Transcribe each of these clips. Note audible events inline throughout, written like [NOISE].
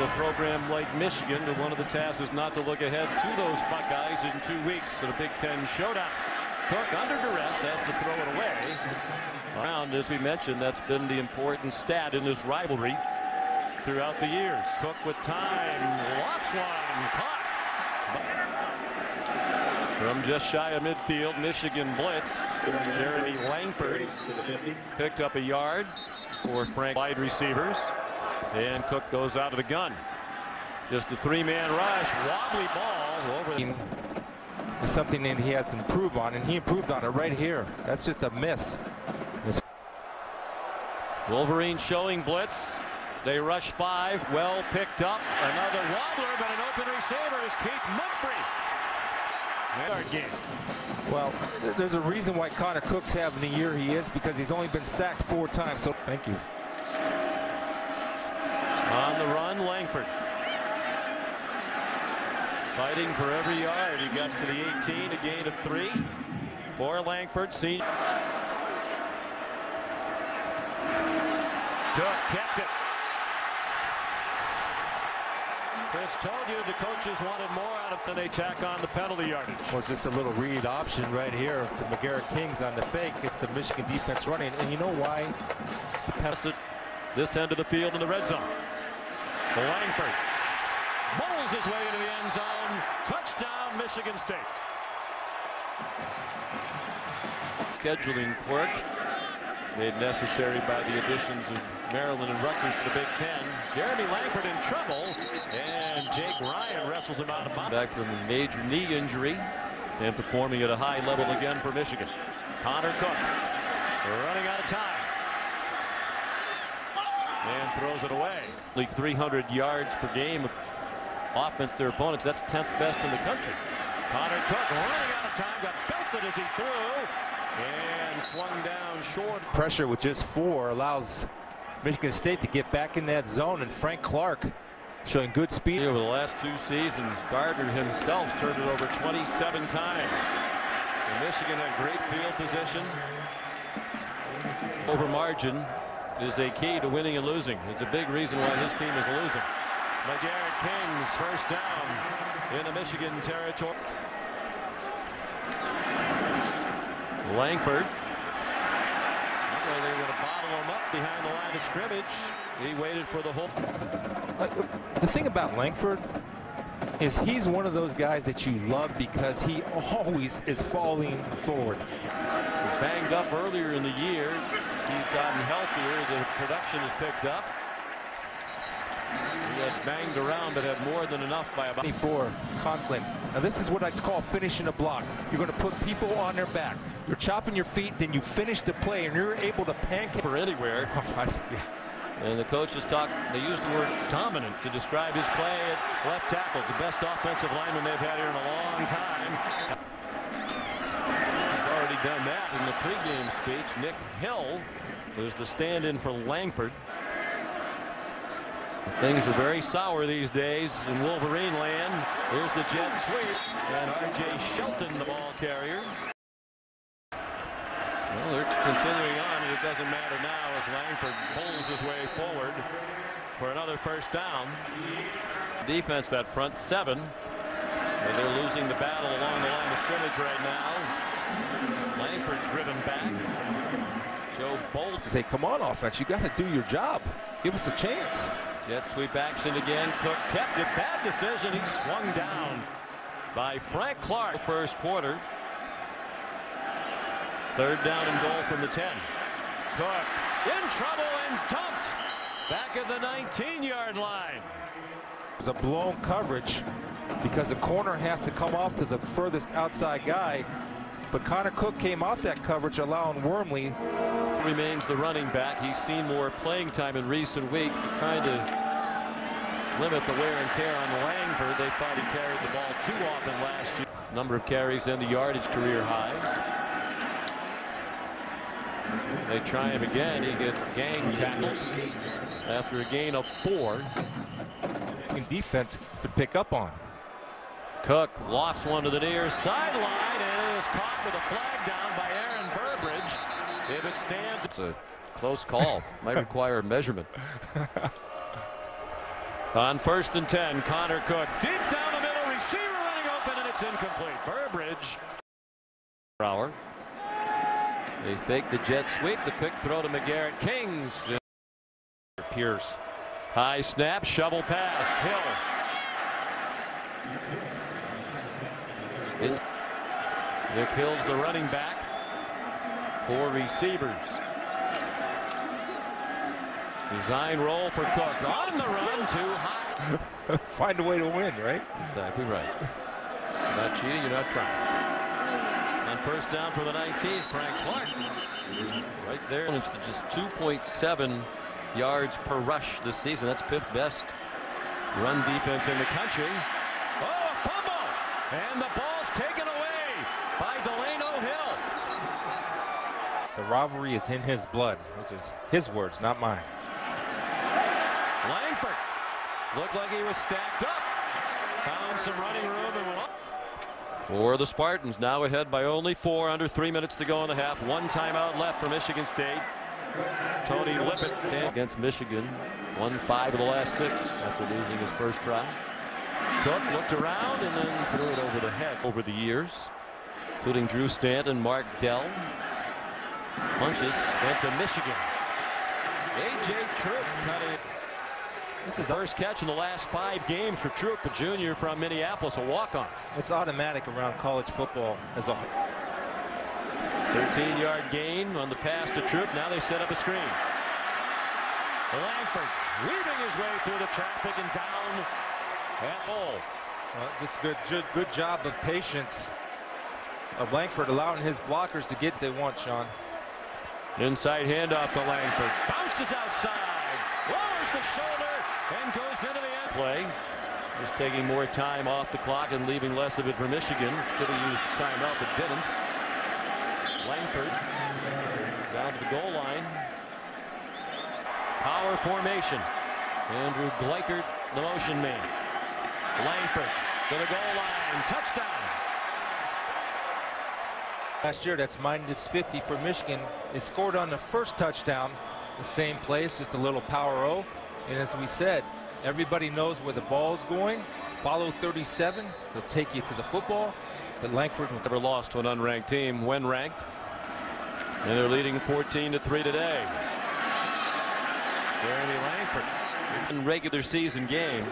a program like Michigan, but one of the tasks is not to look ahead to those Buckeyes in two weeks for the Big Ten showdown. Cook under duress has to throw it away. Around, as we mentioned, that's been the important stat in this rivalry throughout the years. Cook with time, lofts one, caught. From just shy of midfield, Michigan blitz. Jeremy Langford picked up a yard for Frank wide receivers. And Cook goes out of the gun. Just a three-man rush, wobbly ball over. Is something that he has to improve on, and he improved on it right here. That's just a miss. It's Wolverine showing blitz. They rush five, well picked up. Another wobbler, but an open receiver is Keith Mumphrey. Well, there's a reason why Connor Cook's having the year he is because he's only been sacked four times. So thank you. The run, Langford. Fighting for every yard. He got to the 18, a gain of three. For Langford, see. Cook kept it. Chris told you the coaches wanted more out of than they tack on the penalty yardage. Well, it's just a little read option right here. The Macgarrett Kings on the fake. It's the Michigan defense running. And you know why? Pass it this end of the field in the red zone. Langford bowls his way into the end zone. Touchdown, Michigan State. Scheduling quirk made necessary by the additions of Maryland and Rutgers to the Big Ten. Jeremy Langford in trouble, and Jake Ryan wrestles him out of bounds. Back from a major knee injury and performing at a high level again for Michigan. Connor Cook running out of time. And throws it away. 300 yards per game of offense to their opponents. That's 10th best in the country. Connor Cook running out of time, got belted as he threw. And swung down short. Pressure with just four allows Michigan State to get back in that zone. And Frank Clark showing good speed. Over the last two seasons, Gardner himself turned it over 27 times. And Michigan had great field position. Over margin is a key to winning and losing. It's a big reason why his team is losing. Macgarrett Kings first down in the Michigan territory. Langford. They were going to bottle him up behind the line of scrimmage. He waited for the whole. Uh, the thing about Langford is he's one of those guys that you love because he [LAUGHS] always is falling forward. Was banged up earlier in the year. He's gotten healthier. The production has picked up. He had banged around but had more than enough by about 24 Conklin. Now this is what I call finishing a block. You're going to put people on their back. You're chopping your feet, then you finish the play and you're able to pancake for anywhere. [LAUGHS] Oh, and the coaches talk, they used the word dominant to describe his play at left tackle. The best offensive lineman they've had here in a long time. Already done that in the pregame speech. Nick Hill was the stand-in for Langford. Things are very sour these days in Wolverine land. Here's the jet sweep and R.J. Shelton, the ball carrier. Well, they're continuing on, and it doesn't matter now as Langford pulls his way forward for another first down. Defense that front seven. And they're losing the battle along the line of scrimmage right now. Back. Joe Bolt. Say, come on, offense. You got to do your job. Give us a chance. Jet sweep action again. Cook kept it. Bad decision. He swung down by Frank Clark. First quarter. Third down and goal from the 10. Cook in trouble and dumped back at the 19-yard line. It's a blown coverage because the corner has to come off to the furthest outside guy. But Connor Cook came off that coverage, allowing Wormley. Remains the running back. He's seen more playing time in recent weeks, trying to limit the wear and tear on Langford. They thought he carried the ball too often last year. Number of carries and the yardage career high. They try him again. He gets gang tackled after a gain of four. Defense could pick up on. Cook lost one to the near sideline and it is caught with a flag down by Aaron Burbridge. If it stands, it's a close call. Might require a measurement. [LAUGHS] On first and 10, Connor Cook deep down the middle, receiver running open, and it's incomplete. Burbridge. Brower. They fake the jet sweep, the quick throw to Macgarrett Kings. Pierce. High snap, shovel pass, Hill. Nick Hill's the running back. Four receivers. Design roll for Cook. On the run, too high. [LAUGHS] Find a way to win, right? Exactly right. You're not cheating, you're not trying. On first down for the 19th, Frank Clark. Right there. It's just 2.7 yards per rush this season. That's fifth best run defense in the country. Oh, a fumble! And the ball's taken away by Delano Hill. The rivalry is in his blood. Those are his words, not mine. Langford looked like he was stacked up. Found some running room and went up. For the Spartans, now ahead by only four, under three minutes to go in the half. One timeout left for Michigan State. Tony Lippett against Michigan. Won five of the last six after losing his first try. Cook looked around and then threw it over the head over the years, including Drew Stanton, and Mark Dell. Funchess went to Michigan. A.J. Troup cut it. This is the first catch in the last five games for Troup, a junior from Minneapolis, a walk-on. It's automatic around college football as a 13-yard gain on the pass to Troup. Now they set up a screen. Langford weaving his way through the traffic and down at goal. Well, just good, good, good job of patience of Langford allowing his blockers to get they want, Sean. Inside handoff to Langford. Bounces outside. Lowers the shoulder and goes into the end play. Just taking more time off the clock and leaving less of it for Michigan. Could have used timeout but didn't. Langford down to the goal line. Power formation. Andrew Gleichert, the motion man. Langford to the goal line. Touchdown. Last year, that's minus 50 for Michigan. They scored on the first touchdown, the same place, just a little power O. And as we said, everybody knows where the ball's going. Follow 37, they'll take you to the football. But Langford never lost to an unranked team when ranked. And they're leading 14 to 3 today. Jeremy Langford in regular season game.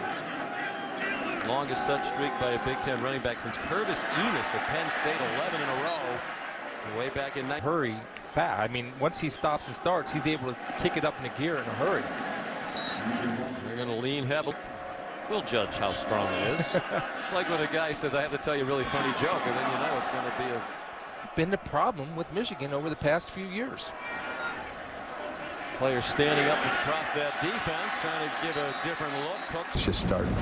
Longest such streak by a Big Ten running back since Curtis Enis of Penn State, 11 in a row. Way back in hurry fast. I mean, once he stops and starts, he's able to kick it up in a gear in a hurry. They're going to lean heavily. We'll judge how strong it is. [LAUGHS] it's like when a guy says, I have to tell you a really funny joke, and then you know it's going to be a. Been the problem with Michigan over the past few years. Players standing up across that defense, trying to give a different look. Cooks just started.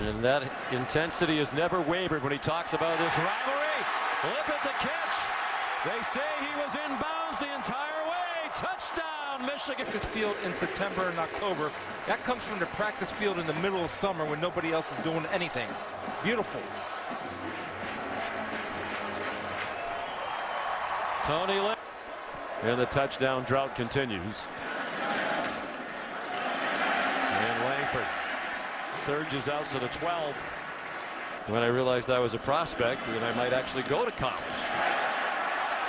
And that intensity has never wavered when he talks about this rivalry. Look at the catch. They say he was in bounds the entire way. Touchdown, Michigan. This field in September and October. That comes from the practice field in the middle of summer when nobody else is doing anything. Beautiful. Tony Lynn. And the touchdown drought continues. And Langford surges out to the 12. When I realized I was a prospect, that I might actually go to college.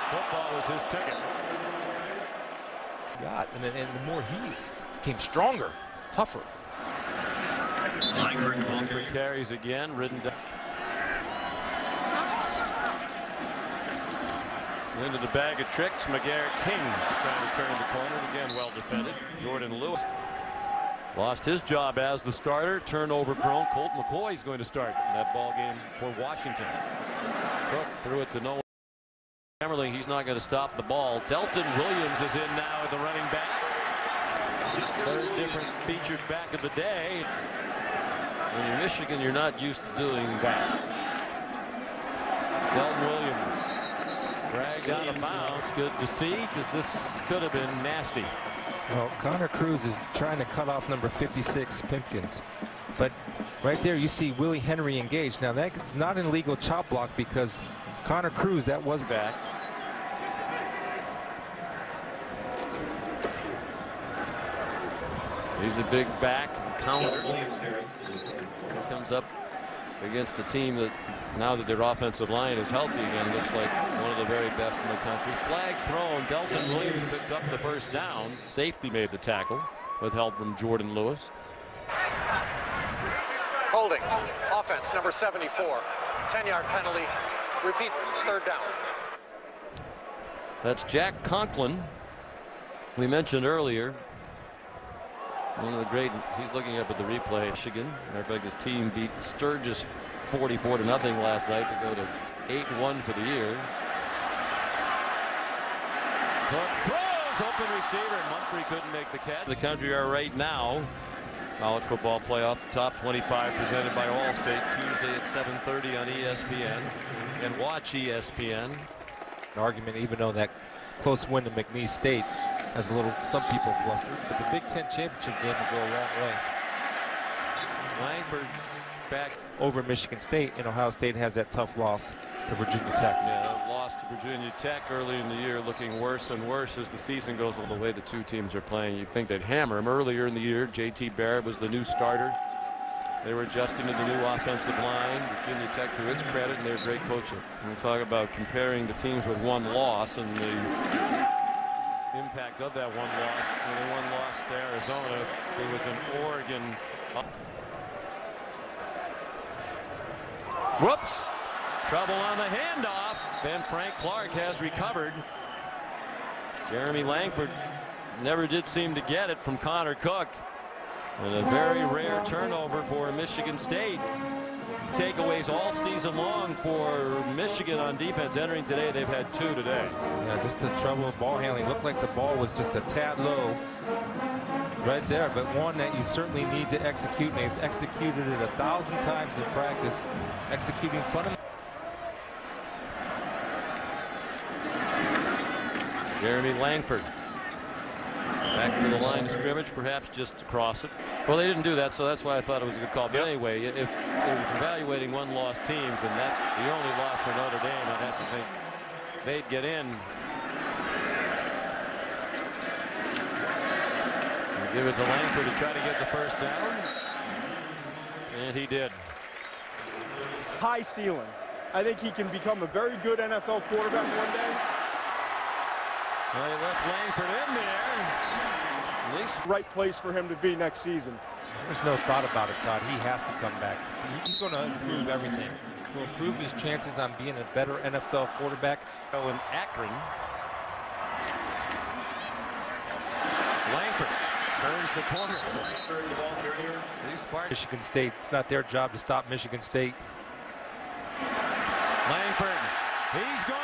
Football was his ticket. God, and, and the more he became stronger, tougher. Langford carries again, ridden down. Into the bag of tricks, Macgarrett Kings trying to turn the corner. Again, well defended. Jourdan Lewis lost his job as the starter. Turnover prone. Colt McCoy is going to start in that ball game for Washington. Cook threw it to no Emmerling, he's not going to stop the ball. Delton Williams is in now at the running back. Third different featured back of the day. In Michigan, you're not used to doing that. Delton Williams dragged out of bounds. Good to see because this could have been nasty. Well, Connor Kruse is trying to cut off number 56, Pipkins. But right there, you see Willie Henry engaged. Now, that's not an illegal chop block because Connor Kruse, that was back. He's a big back counter. He comes up against the team that now that their offensive line is healthy again looks like one of the very best in the country. Flag thrown. Delton Williams picked up the first down. Safety made the tackle with help from Jourdan Lewis. Holding. Offense number 74. 10 yard penalty. Repeat third down. That's Jack Conklin. We mentioned earlier one of the great, he's looking up at the replay. Michigan, matter of fact, his team beat Sturgis 44 to nothing last night to go to 8-1 for the year. Cook throws, open receiver, and Mumphrey couldn't make the catch. The country are right now. College football playoff top 25 presented by Allstate Tuesday at 7:30 on ESPN and watch ESPN. An argument, even though that close win to McNeese State has a little some people flustered, but the Big Ten championship game will go a long way. Langford's back over Michigan State, and Ohio State has that tough loss to Virginia Tech. Yeah, lost to Virginia Tech early in the year, looking worse and worse as the season goes. On. The way the two teams are playing, you'd think they'd hammer them earlier in the year. J.T. Barrett was the new starter. They were adjusting to the new offensive line. Virginia Tech, to its credit, and their great coaching. We talk about comparing the teams with one loss and the impact of that one loss. When one loss to Arizona, it was an Oregon. Whoops. Trouble on the handoff. Then Frank Clark has recovered. Jeremy Langford never did seem to get it from Connor Cook. And a very rare turnover for Michigan State. Takeaways all season long for Michigan on defense. Entering today, they've had two today. Yeah, just the trouble with ball handling. Looked like the ball was just a tad low right there, but one that you certainly need to execute. And they've executed it a thousand times in practice, executing fundamental. Jeremy Langford back to the line of scrimmage, perhaps just to cross it. Well, they didn't do that, so that's why I thought it was a good call. But yep. anyway, if they're evaluating one-loss teams, and that's the only loss for Notre Dame, I'd have to think they'd get in. And give it to Langford to try to get the first down, and he did. High ceiling. I think he can become a very good NFL quarterback one day. Left Langford in there. At least right place for him to be next season. There's no thought about it, Todd. He has to come back. He's going to improve everything. He'll improve his chances on being a better NFL quarterback. Oh, in Akron. Langford turns the corner. Michigan State. It's not their job to stop Michigan State. Langford. He's going.